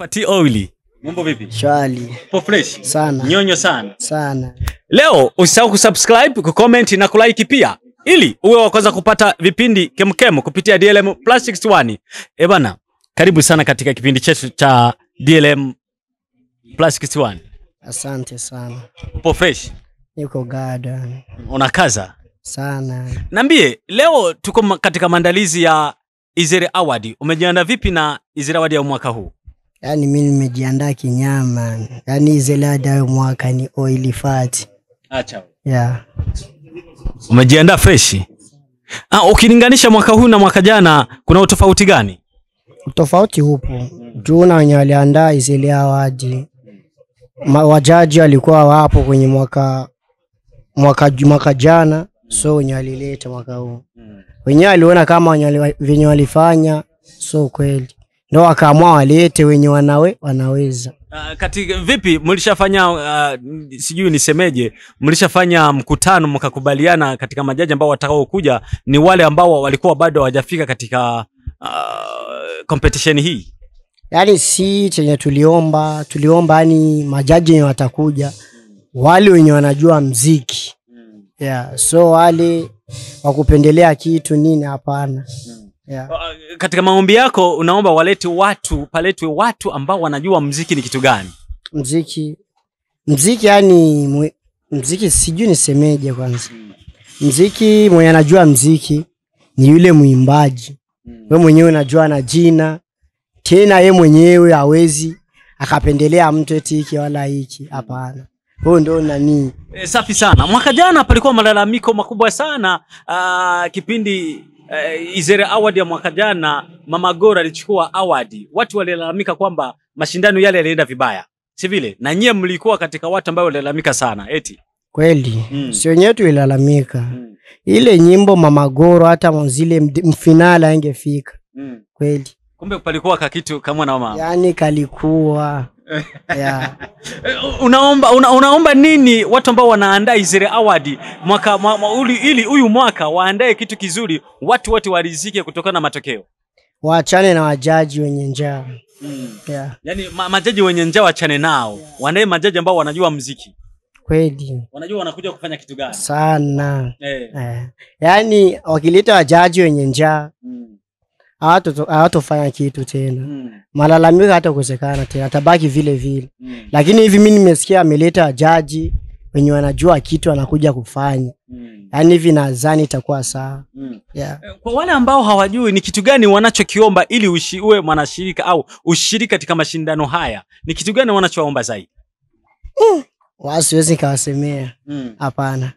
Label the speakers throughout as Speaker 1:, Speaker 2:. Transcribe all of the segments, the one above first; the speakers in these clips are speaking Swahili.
Speaker 1: Fati Oili. Mambo vipi?
Speaker 2: Shwali
Speaker 1: Po fresh.
Speaker 2: sana
Speaker 1: Nyonyo sana.
Speaker 2: sana.
Speaker 1: Leo usisahau kusubscribe, kucomment na kulike pia ili uwe wa kwanza kupata vipindi kemkem kupitia DLM Plus 61. Eh bana, karibu sana katika kipindi chetu cha DLM Plus 61.
Speaker 2: Asante sana,
Speaker 1: Upo fresh?
Speaker 2: niko gada
Speaker 1: Unakaza?
Speaker 2: sana.
Speaker 1: Nambie, leo tuko katika maandalizi ya Izere Award. Umejiandaa vipi na Izere Award ya mwaka huu?
Speaker 2: Yaani mi nimejiandaa kinyama, yani zelada yo mwaka ni oili fati
Speaker 1: Acha.
Speaker 2: yeah.
Speaker 1: Umejiandaa fresh? Ah, ukilinganisha mwaka huu na mwaka jana kuna utofauti gani?
Speaker 2: Utofauti upo. Juu na wenye waliandaa izile awadi wajaji walikuwa wapo kwenye mwaka mwaka, mwaka jana, so wenye walileta mwaka huu. Wenyewe waliona kama wenye venye walifanya. So kweli ndo wakaamua walete wenye wanawe wanaweza.
Speaker 1: Uh, katika vipi mlishafanya uh, sijui nisemeje mlishafanya mkutano mkakubaliana katika majaji ambao watakaokuja ni wale ambao walikuwa bado hawajafika katika uh, competition hii?
Speaker 2: Yaani si chenye tuliomba tuliomba yani majaji wenye watakuja wale wenye wanajua mziki. Yeah. so wale wakupendelea kitu nini hapana yeah.
Speaker 1: uh, katika maombi yako unaomba walete watu paletwe watu ambao wanajua mziki ni kitu gani?
Speaker 2: Mziki mziki yani mziki sijui nisemeje kwanza. Mziki mwenye anajua mziki ni yule mwimbaji. We mwenyewe unajua na jina tena ye mwenyewe hawezi akapendelea mtu eti hiki wala hiki. Hapana. Huyo ndo nani.
Speaker 1: E, safi sana. Mwaka jana palikuwa malalamiko makubwa sana uh, kipindi uh, Izere Award ya mwaka jana, Mama Gora alichukua award. Watu walilalamika kwamba mashindano yale yalienda vibaya, si vile? Na nyie mlikuwa katika watu ambao walilalamika sana eti
Speaker 2: kweli
Speaker 1: Mm.
Speaker 2: si tu tulilalamika
Speaker 1: mm.
Speaker 2: ile nyimbo Mama mamagoro hata zile mfinala angefika
Speaker 1: Mm.
Speaker 2: kweli
Speaker 1: Kumbe palikuwa kakitu kama na mama.
Speaker 2: yaani kalikuwa yeah.
Speaker 1: Unaomba una, unaomba nini watu ambao wanaandaa Izere Award mwaka mwa, mwa, uli, ili huyu mwaka waandae kitu kizuri, watu wote warizike kutokana na matokeo.
Speaker 2: waachane na wajaji wenye njaa
Speaker 1: Mm.
Speaker 2: yeah.
Speaker 1: Yaani ma, majaji wenye njaa wachane nao, yeah. wanae majaji ambao wanajua mziki,
Speaker 2: kweli
Speaker 1: wanajua wanakuja kufanya kitu gani.
Speaker 2: sana
Speaker 1: Eh.
Speaker 2: eh. yaani wakileta wajaji wenye njaa hawatofanya kitu tena
Speaker 1: Mm.
Speaker 2: malalamiko hata kukosekana tena atabaki vile vile
Speaker 1: Mm.
Speaker 2: lakini hivi mi nimesikia ameleta jaji wenye wanajua kitu anakuja kufanya
Speaker 1: Mm.
Speaker 2: yaani hivi nadhani itakuwa sawa
Speaker 1: Mm.
Speaker 2: yeah.
Speaker 1: Eh, Kwa wale ambao hawajui ni kitu gani wanachokiomba ili ushi, uwe mwanashirika au ushiriki katika mashindano haya, ni kitu gani wanachoomba zaidi?
Speaker 2: mm. wasiwezi nikawasemea
Speaker 1: Mm.
Speaker 2: hapana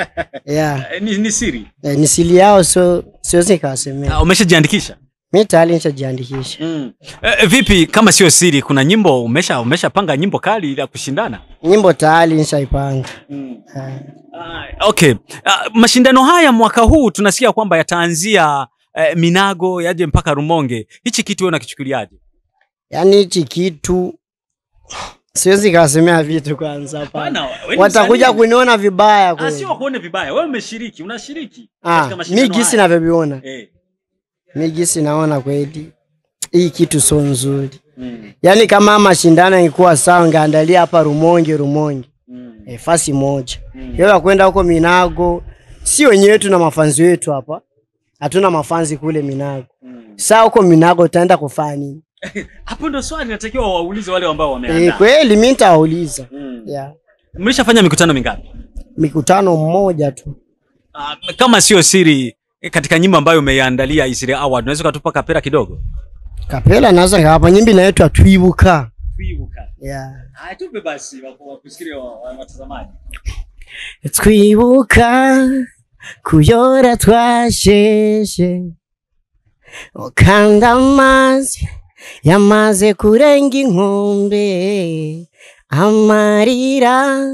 Speaker 2: yeah.
Speaker 1: Eh, Ni, ni siri.
Speaker 2: eh, ni siri yao so siwezi nikawasemea
Speaker 1: Ah, umeshajiandikisha?
Speaker 2: Mi tayari nishajiandikisha
Speaker 1: Mm. Eh, vipi kama sio siri, kuna nyimbo umesha umeshapanga nyimbo kali ya kushindana?
Speaker 2: nyimbo tayari nishaipanga
Speaker 1: Mm.
Speaker 2: eh.
Speaker 1: Ah, okay. Ah, mashindano haya mwaka huu tunasikia kwamba yataanzia eh, Minago yaje mpaka Rumonge. Hichi kitu wewe unakichukuliaje?
Speaker 2: yaani hichi kitu siwezi kawasemea vitu kwanza hapana watakuja kuniona vibaya
Speaker 1: Ah, sio kuone vibaya. Wewe umeshiriki, unashiriki
Speaker 2: Ah,
Speaker 1: katika mashindano.
Speaker 2: Mimi
Speaker 1: gisi
Speaker 2: navyoviona
Speaker 1: Eh.
Speaker 2: Mi gisi naona kweli hii kitu sio nzuri
Speaker 1: Mm.
Speaker 2: yaani kama mashindano ingekuwa sawa ngaandalia hapa rumonge rumonge
Speaker 1: Mm.
Speaker 2: e, fasi moja
Speaker 1: Mm.
Speaker 2: hiyo ya kwenda huko minago si wenyewe tuna mafanzi wetu hapa hatuna mafanzi kule minago
Speaker 1: Mm.
Speaker 2: saa huko minago utaenda kufanya nini
Speaker 1: Hapo ndo swali natakiwa waulize wale ambao
Speaker 2: e,
Speaker 1: Eh,
Speaker 2: kweli mimi nitawauliza
Speaker 1: Mm.
Speaker 2: yeah.
Speaker 1: Mlishafanya mikutano mingapi?
Speaker 2: mikutano mmoja tu
Speaker 1: Ah, kama sio siri katika nyimbo ambayo umeiandalia Isire Award, unaweza ukatupa kapela kidogo?
Speaker 2: kapela naweza ngawapa nyimbo inaitwa twibuka
Speaker 1: Twibuka.
Speaker 2: yeah.
Speaker 1: Ah, tupe basi wakusikia watazamaji.
Speaker 2: twibuka kuyora twasheshe ukanda amazi yamaze kurenga inkombe amarira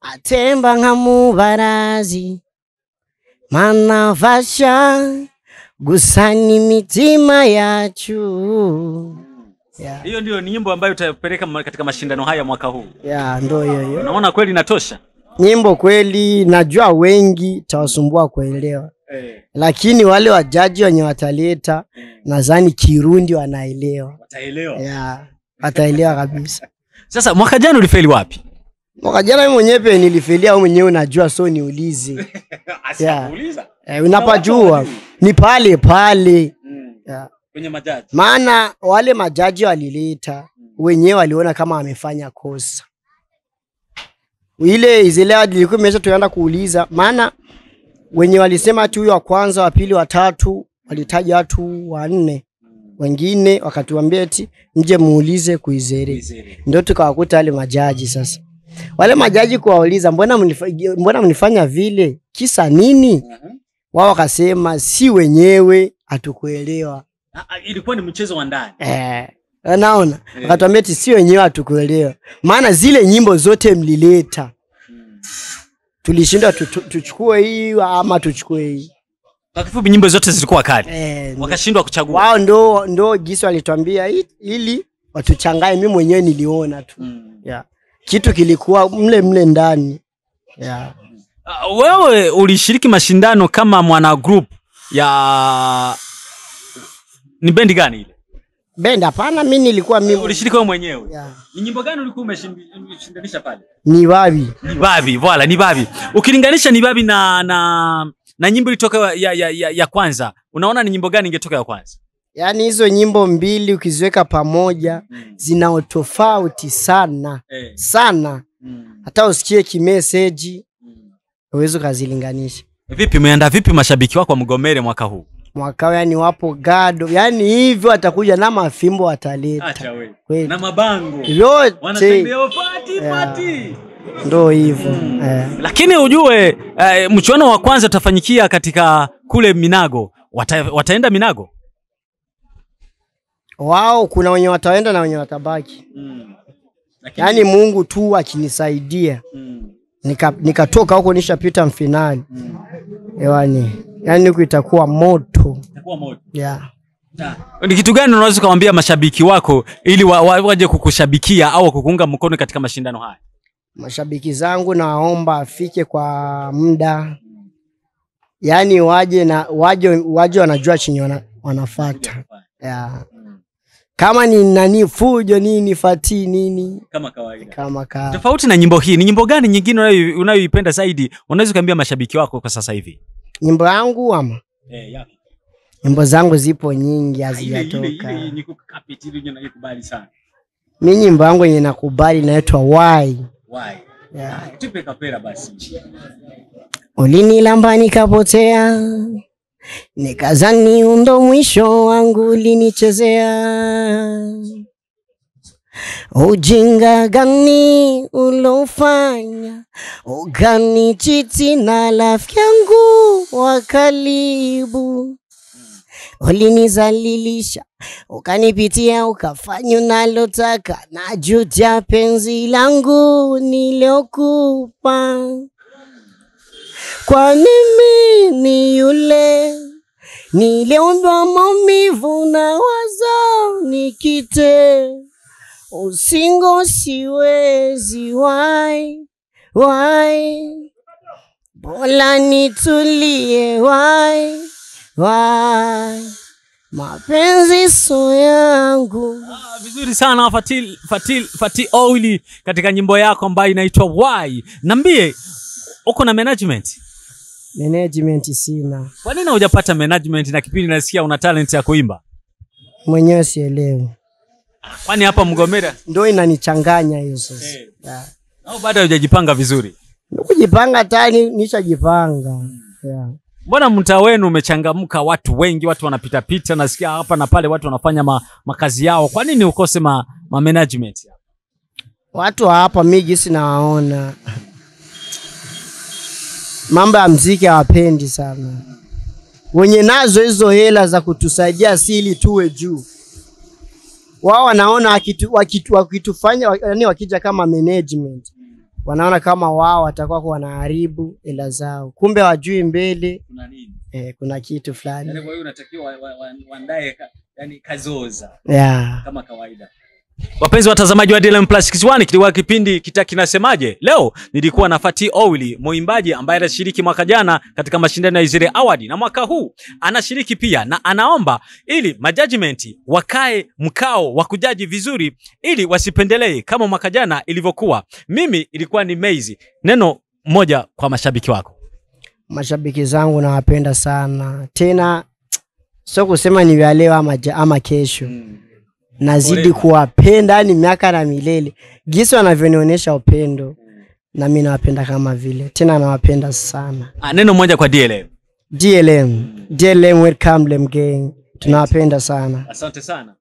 Speaker 2: atemba nka mubarazi mana gusani mitima yachu hiyo yeah.
Speaker 1: Ndio ni nyimbo ambayo utapeleka katika mashindano haya mwaka huu.
Speaker 2: yeah, ndo hiyo hiyo
Speaker 1: Unaona kweli inatosha?
Speaker 2: nyimbo kweli najua wengi tawasumbua kuelewa
Speaker 1: Hey.
Speaker 2: lakini wale wajaji wenye wataleta nadhani kirundi wanaelewa
Speaker 1: Wataelewa.
Speaker 2: yeah. wataelewa kabisa.
Speaker 1: Sasa mwaka jana ulifeli wapi?
Speaker 2: Mwaka jana mimi mwenyewe pia nilifelia, au mwenyewe unajua, so niulize. Yeah. Eh, unapajua. ni pale pale. Yeah.
Speaker 1: Kwenye majaji.
Speaker 2: Maana wale majaji walileta wenyewe waliona kama amefanya kosa. Ile izilea ilikuwa imesha tuenda kuuliza, maana wenye walisema ati huyo wa kwanza, wa pili, wa tatu walitaja watu wanne, wengine wakatuambia eti mje muulize kuizere, ndio tukawakuta wale majaji. Sasa wale majaji kuwauliza, mbona mnifanya, mbona mnifanya vile, kisa nini? Wao wakasema si wenyewe hatukuelewa.
Speaker 1: Ilikuwa ni mchezo wa ndani.
Speaker 2: Eh, naona
Speaker 1: Eh.
Speaker 2: wakatuambia eti si wenyewe hatukuelewa, maana zile nyimbo zote mlileta, tulishindwa tu- tu- tuchukue hii ama tuchukue hii
Speaker 1: Kwa kifupi nyimbo zote zilikuwa kali.
Speaker 2: eh,
Speaker 1: Wakashindwa kuchagua.
Speaker 2: wao ndo ndo gisi walituambia ili watuchangae. Mimi mwenyewe niliona tu
Speaker 1: Mm.
Speaker 2: yeah. Kitu kilikuwa mle mle ndani yeah.
Speaker 1: Uh, wewe ulishiriki mashindano kama mwana group ya ni bendi gani ile?
Speaker 2: Bendi hapana, mi nilikuwa mimi
Speaker 1: Ulishiriki wewe mwenyewe.
Speaker 2: yeah.
Speaker 1: Ni nyimbo gani ulikuwa umeshindanisha pale?
Speaker 2: ni babi.
Speaker 1: Ni Babi, voilà, ni Babi. Ukilinganisha ni Babi na na na nyimbo ilitoka ya, ya, ya, ya kwanza, unaona ni nyimbo gani ingetoka ya kwanza?
Speaker 2: Yaani hizo nyimbo mbili ukiziweka pamoja mm. zina utofauti sana
Speaker 1: hey.
Speaker 2: sana, mm. hata usikie kimeseji uwezi ukazilinganisha.
Speaker 1: Vipi, umeenda vipi mashabiki wako wa Mgomere mwaka huu?
Speaker 2: Mwakao yani wapo gado, yani hivyo atakuja na mafimbo wataleta na
Speaker 1: mabango.
Speaker 2: yote Yeah. ndo hivyo Yeah.
Speaker 1: Lakini ujue eh, mchuano wa kwanza utafanyikia katika kule Minago. Wata, wataenda Minago?
Speaker 2: Wao kuna wenye wataenda na wenye watabaki,
Speaker 1: Lakini,
Speaker 2: yaani Mungu tu akinisaidia mm. nikatoka nika huko nishapita mfinali Ewani, yaani huku itakuwa moto itakuwa moto. yeah.
Speaker 1: Ni kitu gani unaweza ukamwambia mashabiki wako ili wa, wa, waje kukushabikia au kukuunga mkono katika mashindano haya?
Speaker 2: Mashabiki zangu nawaomba afike kwa muda, yaani waje na waje, waje wanajua chenye wana, wanafata yeah. Kama ni nani fujo nini fati nini
Speaker 1: Kama kawaida.
Speaker 2: kama ka
Speaker 1: Tofauti na nyimbo hii, ni nyimbo gani nyingine unayo- unayoipenda zaidi? Unaweza ukaambia mashabiki wako kwa sasa hivi?
Speaker 2: nyimbo yangu ama
Speaker 1: Eh, ya.
Speaker 2: nyimbo zangu zipo nyingi
Speaker 1: Ile ile
Speaker 2: hazijatoka.
Speaker 1: ile niko kapiti ile nakubali sana.
Speaker 2: Mi nyimbo yangu yenye nakubali inaitwa why
Speaker 1: Why?
Speaker 2: yeah.
Speaker 1: Tupe kapera basi.
Speaker 2: Ulinilamba nikapotea, nikazani undo mwisho wangu linichezea. Ujinga gani ulofanya ukanichiti na rafiki yangu wa karibu? Ulinizalilisha ukanipitia ukafanya unalotaka, najutia penzi langu niliokupa kwani mimi ni yule? Niliumba maumivu na wazo nikite. Usingo siwezi wai wai. Bola nitulie wai wai. Mapenzi so yangu.
Speaker 1: Ah, vizuri sana Fatil, Fatil, Fatil Oili katika nyimbo yako ambayo inaitwa wai nambie uko na management?
Speaker 2: Management sina
Speaker 1: Kwa nini hujapata management na kipindi nasikia una talent ya kuimba?
Speaker 2: mwenyewe sielewi
Speaker 1: Kwani hapa Mgomera
Speaker 2: ndio inanichanganya hiyo sasa
Speaker 1: Hey.
Speaker 2: yeah.
Speaker 1: au bado hujajipanga vizuri?
Speaker 2: kujipanga tani nishajipanga yeah.
Speaker 1: Mbona mtaa wenu umechangamka, watu wengi, watu wanapita pita, nasikia hapa na pale watu wanafanya ma, makazi yao. Kwa nini ukose ma, ma management?
Speaker 2: watu hapa mimi jinsi nawaona mambo ya mziki hawapendi sana wenye nazo hizo hela za kutusaidia si ili tuwe juu wao wanaona wakitu, wakitu, wakitufanya yani wakija kama management wanaona kama wao watakuwa wanaharibu hela zao kumbe wajui mbele
Speaker 1: Kuna nini?
Speaker 2: eh, kuna kitu fulani
Speaker 1: kwa hiyo unatakiwa waandae yani kazoza
Speaker 2: yeah.
Speaker 1: kama kawaida. Wapenzi watazamaji wa DLM Plus Kiziwani, kilikuwa kipindi kita kinasemaje. Leo nilikuwa na Fati Owili, mwimbaji ambaye anashiriki mwaka jana katika mashindano ya Izere Award na mwaka huu anashiriki pia, na anaomba ili majudgment wakae mkao wa kujaji vizuri, ili wasipendelee kama mwaka jana ilivyokuwa. Mimi ilikuwa ni Maize. Neno moja kwa mashabiki wako.
Speaker 2: Mashabiki zangu nawapenda sana, tena sio kusema ni leo ama, ama kesho nazidi kuwapenda yani miaka na milele, gisi wanavyonionyesha upendo na mi nawapenda kama vile, tena nawapenda sana.
Speaker 1: Ah, neno moja kwa DLM.
Speaker 2: DLM, DLM welcome Lem gang, tunawapenda sana.
Speaker 1: Asante sana.